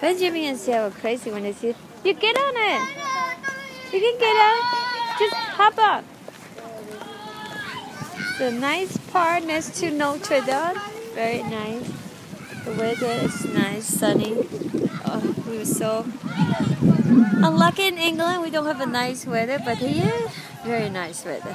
Benjamin and Sarah are crazy when they see. You get on it. You can get on. Just hop on. The nice part next to Notre Dame. Very nice. The weather is nice, sunny. Oh, we were so unlucky in England. We don't have a nice weather, but here, very nice weather.